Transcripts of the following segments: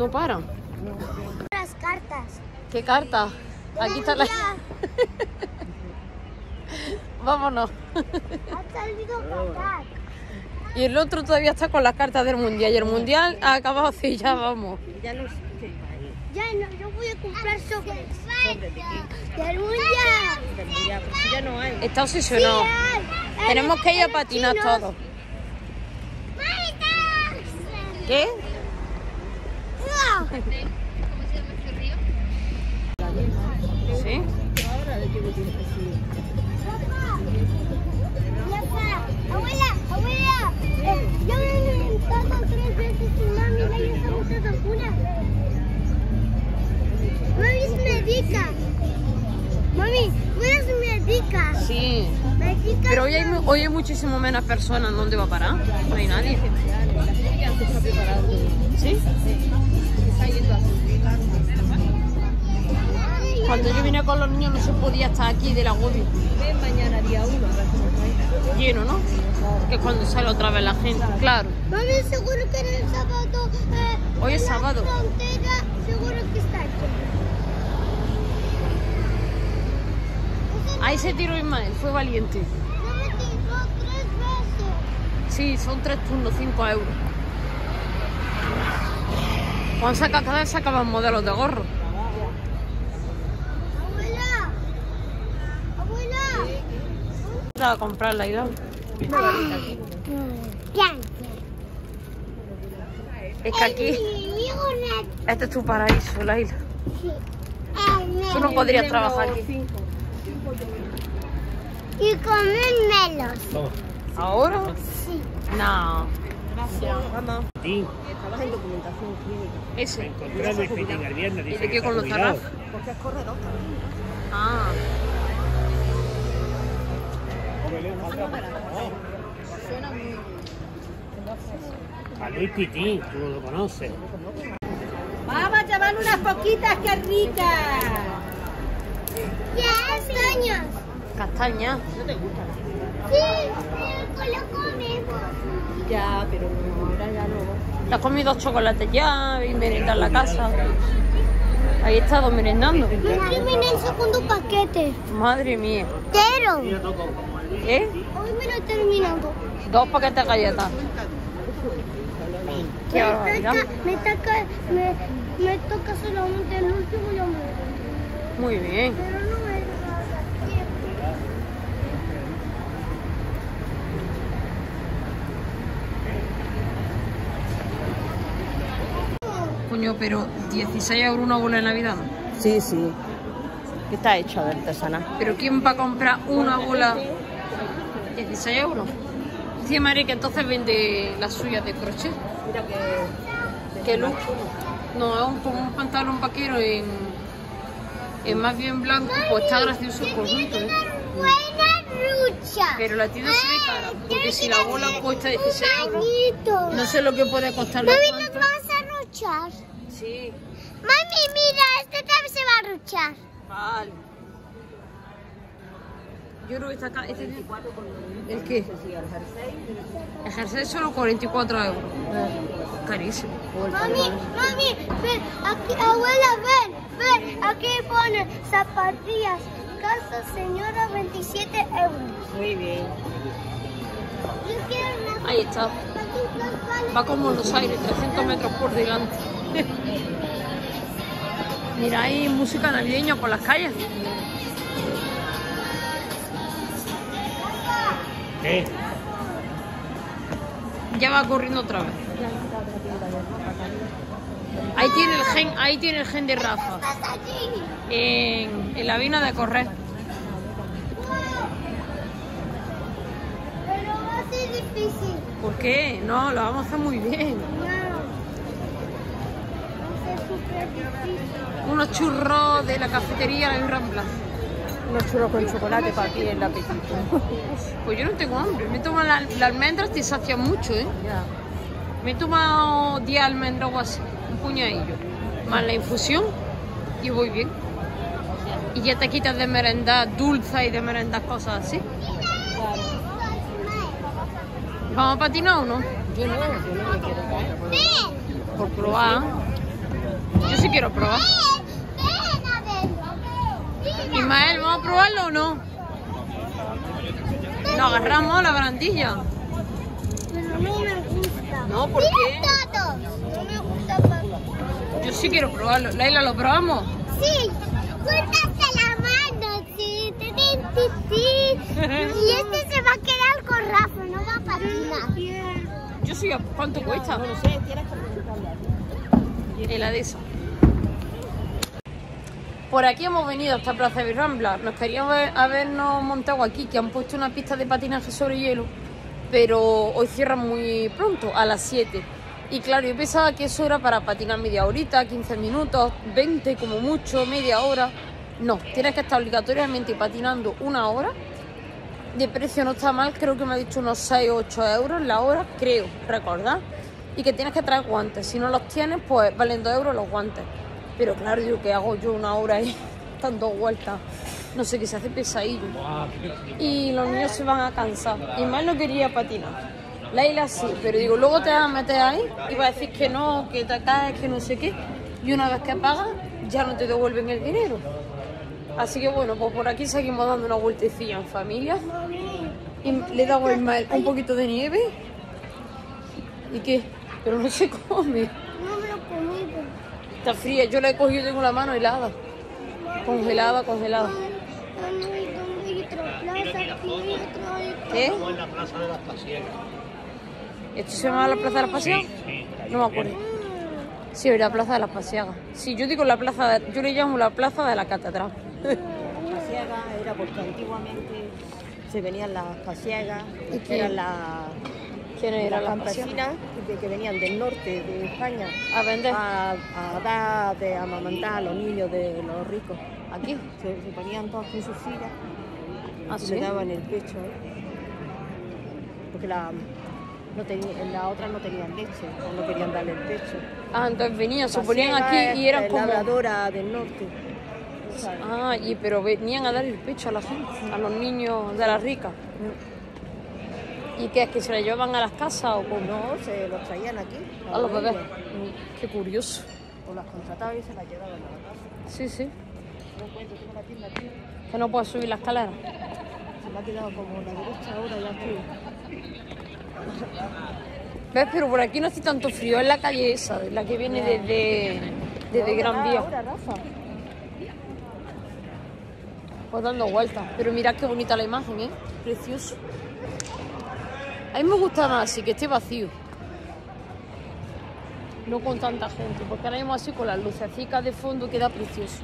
No paran. Las cartas. ¿Qué carta? Aquí está la... Ya, Vámonos. Ha salido Qatar. Y el otro todavía está con las cartas del mundial. Y el mundial ha acabado así, ya vamos. Ya no, yo voy a comprar sobre del mundial. Ya no hay. Está obsesionado. Tenemos que ir a patinar todos. ¿Qué? ¿Sí? Abuela, abuela, eh, yo me he inventado tres veces y mami la hizo muchas una. Mami es médica. Mami, tú eres médica. Sí. Pero hoy hay, hoy hay muchísimo menos personas. ¿Dónde va a parar? No hay nadie. ¿Sí? Cuando yo vine con los niños no se podía estar aquí del agobio. Ven mañana día uno. Lleno, ¿no? Que es cuando sale otra vez la gente. Claro. Mami, seguro que en el sábado. eh, Hoy es la sábado. frontera, seguro que está lleno. Ahí se tiró Ismael. Fue valiente. Yo me tiró tres veces. Sí, son tres turnos, cinco euros. Cuando saca, cada vez sacaban modelos de gorro. Abuela, abuela. Para comprar la idea. Es que aquí, este es tu paraíso, Laila. Tú no podrías trabajar aquí. Y comer melos. ¿Ahora? Sí. No. Sí, Trabaja en documentación clínica. Ese. encontré Luis Pitín el viernes. ¿Y dice de que qué está con los zarrafos? Porque es corredor. Ah. A Luis Pitín, tú lo conoces. Vamos a llevar unas poquitas, qué ricas. Ya, castañas. Castaña. Sí, pero comemos. Ya, pero no, ahora ya no. ¿Te has comido dos chocolates ya y merendar en la casa? Ahí he estado merendando. Me terminé el segundo paquete. Madre mía. Pero, ¿Eh? hoy me lo he terminado. Dos paquetes de galletas. Qué Me barbaridad. toca, me toca, me, me toca solamente el último y lo me Muy bien. Pero no es nada. Coño, pero 16 euros una bola de Navidad. Sí, sí. Que está hecha de artesanal. ¿Pero quién va a comprar una bola 16 euros? Sí, Mari, que entonces vende las suyas de crochet. Mira que. ¿Qué look? No, es un, como un pantalón vaquero en, en más bien blanco, pues está gracioso el conjunto, ¿eh? Buena lucha. Pero la tienda se ve cara, porque si la bola cuesta 16 euros, no sé lo que puede costar la Mami, nos vamos a ruchar. Sí, Mami, mira, este también se va a ruchar. vale. Yo creo que está acá. Este, ¿El qué? El jersey solo 44 euros. Carísimo. Mami, mami, ven, aquí, abuela, ven, ven, aquí pone zapatillas, calza señora, 27 euros. Muy bien. Yo quiero una Ahí está. Va como Buenos Aires, 300 metros por delante. Mira, hay música navideña por las calles. ¿Qué? Ya va corriendo otra vez. Ahí tiene el gen, ahí tiene el gen de Rafa. En, en la vina de correr. Pero va a ser difícil. ¿Por qué? No, lo vamos a hacer muy bien. No. Va a ser súper difícil. Unos churros de la cafetería La Plaza. unos churros con chocolate para ti el apetito. Pues yo no tengo hambre. Me toman la, la almendras, te sacian mucho, ¿eh? Ya. Me he tomado 10 almendras o así, un puñadillo. Más la infusión y voy bien. Y ya te quitas de merendar dulce y de merendar cosas así. ¿Vamos a patinar o no? Yo no, yo no me quiero caer. Por probar. Yo sí quiero probar. Ismael, ¿vamos a probarlo o no? Lo agarramos a la barandilla. Pero no me gusta. No, ¿por qué? Todo. No me gusta papá. Yo sí quiero probarlo. Laila, ¿lo probamos? Sí, cuéntate la mano, sí, ti. Y este se va a quedar con Rafa, no va a patinar. Yo sí, ¿cuánto cuesta? No lo sé, tienes que preguntarle. El Adesa. Por aquí hemos venido hasta Plaza de Rambla. Nos queríamos haber- habernos montado aquí, que han puesto una pista de patinaje sobre hielo, pero hoy cierran muy pronto, a las 7. Y claro, yo pensaba que eso era para patinar media horita, 15 minutos, 20 como mucho, media hora. No, tienes que estar obligatoriamente patinando una hora. De precio no está mal, creo que me ha dicho unos 6 o 8 euros la hora, creo, recordad. Y que tienes que traer guantes. Si no los tienes, pues valen 2 euros los guantes. Pero claro, yo que hago yo una hora ahí, dando vueltas. No sé, que se hace pesadillo. Y los niños se van a cansar. Y más no quería patinar. Laila sí, pero digo, luego te vas a meter ahí y vas a decir que no, que te caes, que no sé qué. Y una vez que pagas, ya no te devuelven el dinero. Así que bueno, pues por aquí seguimos dando una vueltecilla en familia. Y le damos el mal- un poquito de nieve. ¿Y qué? Pero no se come. No me lo he comido. Está fría. Yo la he cogido y tengo la mano helada. Congelada, congelada. ¿Qué? En la Plaza de las. ¿Esto se llama la Plaza de las Pasiagas? Sí, No me acuerdo. Sí, es la Plaza de las Pasiagas. Sí, yo digo la Plaza de... Yo le llamo la Plaza de la Catedral. Pasiega era porque antiguamente se venían las pasiegas, ¿Y que eran las ¿Quién era las la campesinas que, que venían del norte de España A vender. a, a dar de amamantar a los niños de los ricos. Aquí. Se, se ponían todos con sus sillas ¿Ah, y sí? le daban el pecho. ¿eh? Porque la, no la otra no tenían leche, o no querían darle el pecho. Ah, entonces venían, se ponían aquí y eran como... labradora del norte. ¿sabes? Ah, y, pero venían a dar el pecho a la gente, a los niños de las ricas. ¿Y qué es que se la llevaban a las casas o cómo? No, se los traían aquí. A los bebés. Qué curioso. O las contrataban y se las llevaban a la casa. Sí, sí. No encuentro, tengo la tienda aquí. Que no puedes subir la escalera. Se me ha quedado como la derecha ahora ya aquí. ¿Ves? Pero por aquí no hace tanto frío. Es la calle esa, la que viene desde, desde Gran Vía. Ahora, Rafa. Pues dando vueltas. Pero mirad qué bonita la imagen, ¿eh? Precioso. A mí me gusta más así, que esté vacío. No con tanta gente, porque ahora mismo así con las lucecitas de fondo queda precioso.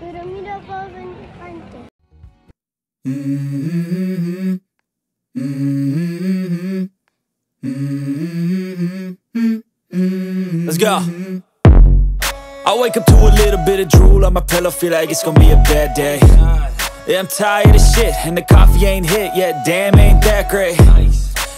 Pero mira, va a venir gente. Let's go. I wake up to a little bit of drool on my pillow, feel like it's gonna be a bad day. Yeah, I'm tired of shit, and the coffee ain't hit yet, damn, ain't that great.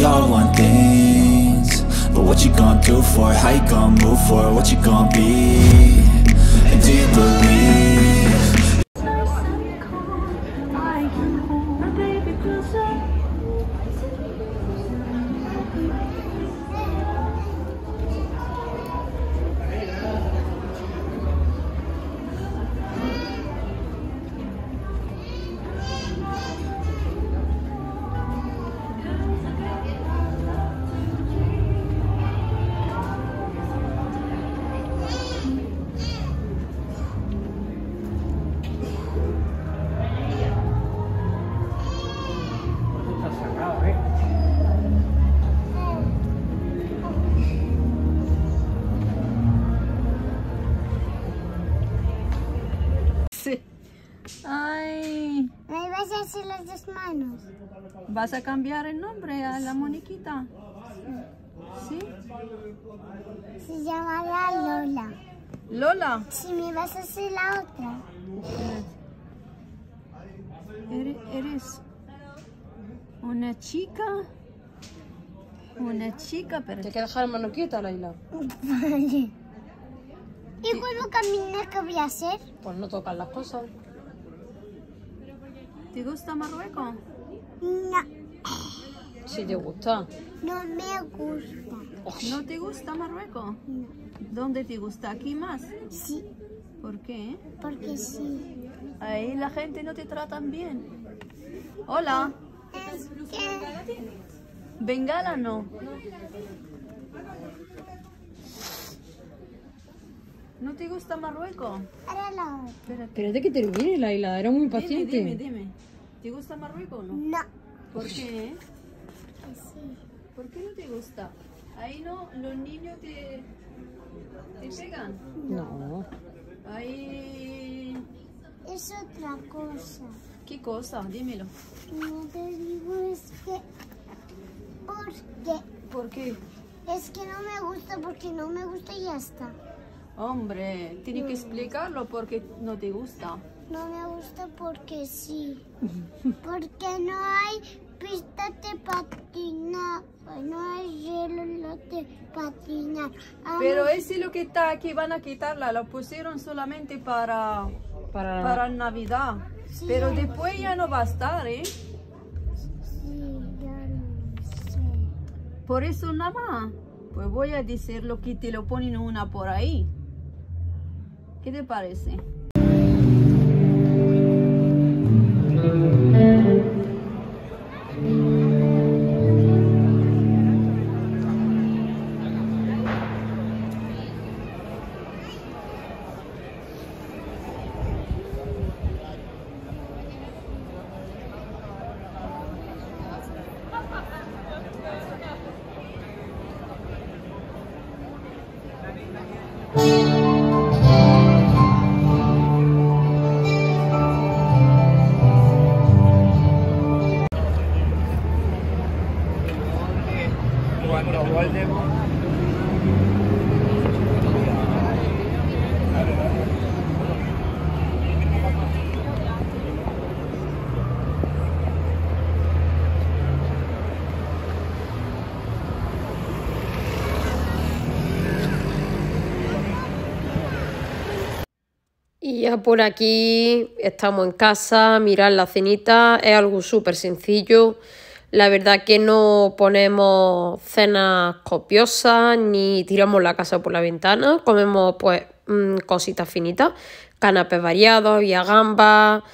We all want things But what you gonna do for it? How you gonna move for it? What you gonna be? And do you believe? ¿Vas a cambiar el nombre a la muñequita? ¿Sí? Se llamará Lola. Lola, Si me vas a hacer la otra. ¿eres, una chica? Una chica, pero Te hay que dejar quieta, Laila. Vale. ¿Y cuando caminas qué voy a hacer? Pues no tocan las cosas. ¿te gusta Marruecos? No, Si te gusta. no me gusta. ¿No te gusta Marruecos? ¿Dónde te gusta? ¿Aquí más? Sí, ¿Por qué? porque sí. Ahí la gente no te tratan bien. Hola, Es que Bengala no. ¿No te gusta Marruecos? Espérate. Espérate que termine, Laila. Era muy Dime, paciente. dime, dime. ¿Te gusta Marruecos o no? No, ¿Por qué? sí. ¿Por qué no te gusta? Ahí no, los niños te, te pegan. No. Ahí... Es otra cosa. ¿Qué cosa? Dímelo. No te digo es que... Porque ¿Por qué? es que no me gusta, porque no me gusta y ya está. Hombre, tiene que explicarlo porque no te gusta. No me gusta porque sí. Porque no hay pistas de patinar. No hay hielo de patinar. Ah, Pero ese lo que está aquí van a quitarla, lo pusieron solamente para, Para, para Navidad. Sí. Pero después ya no va a estar, ¿eh? Sí, ya lo sé. Por eso nada más. Pues voy a decirlo que te lo ponen una por ahí. ¿Qué te parece? Cuando ya por aquí estamos en casa, mirad la cenita, es algo súper sencillo. La verdad que no ponemos cenas copiosas ni tiramos la casa por la ventana, comemos pues mm, cositas finitas, canapés variados, había gambas,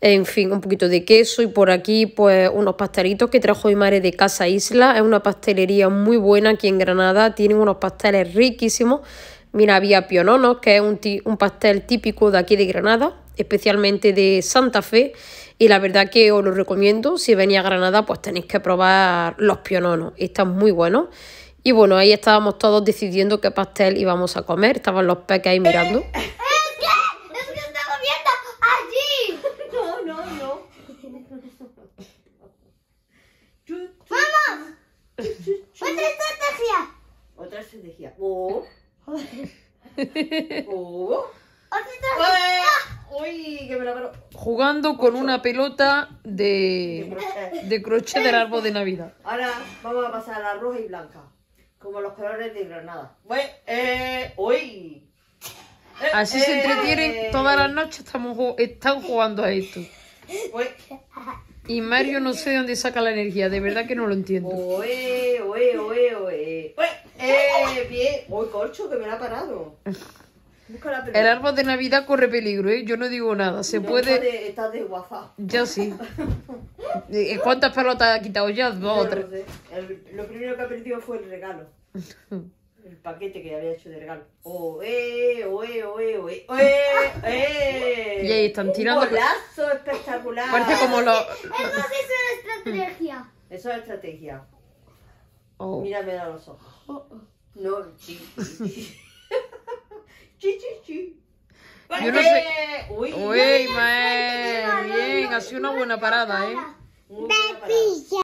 en fin, un poquito de queso y por aquí pues unos pastelitos que trajo mi madre de Casa Isla, es una pastelería muy buena aquí en Granada, tienen unos pasteles riquísimos. Mira, había piononos, que es un, ti- un pastel típico de aquí de Granada, especialmente de Santa Fe. Y la verdad que os lo recomiendo. Si venís a Granada, pues tenéis que probar los piononos. Están muy buenos. Y bueno, ahí estábamos todos decidiendo qué pastel íbamos a comer. Estaban los peques ahí mirando. ¡Es que! ¡Es que está comiendo allí! No, no, no. ¡Vamos! ¡Otra estrategia! Otra estrategia. Oh. Oh. ¡Otra estrategia! Uy, que me la agarro. Jugando con una pelota de, Crochet. de crochet del árbol de Navidad. Ahora vamos a pasar a la roja y blanca. Como los colores de Granada. Bueno, eh, uy. Eh, Así se eh, entretienen todas las noches. Estamos, están jugando a esto. Uy, Y Mario no sé de dónde saca la energía. De verdad que no lo entiendo. uy, uy, uy, uy. Eh, bien. Uy, corcho, que me la ha parado. Busca la pelota. El árbol de Navidad corre peligro, ¿eh? Yo no digo nada. Se No, puede... Está de, está de WhatsApp. Ya sí. Eh, ¿Cuántas pelotas ha quitado ya? Dos o Yo tres. no sé. El- lo primero que ha perdido fue el regalo. El paquete que había hecho de regalo. Oh, eh, oh, eh, oh, eh, oh, eh, oh, eh, eh. Y ahí están tirando- Un golazo espectacular. Parece como los... Eso sí es una estrategia. Eso es estrategia. Oh. Mírame a los ojos. No, chi. Chi, chi, chi. Yo no sé- Eh, Uy, Uy, mae, bien. bien, ha sido una buena parada, ¿eh? De pilla.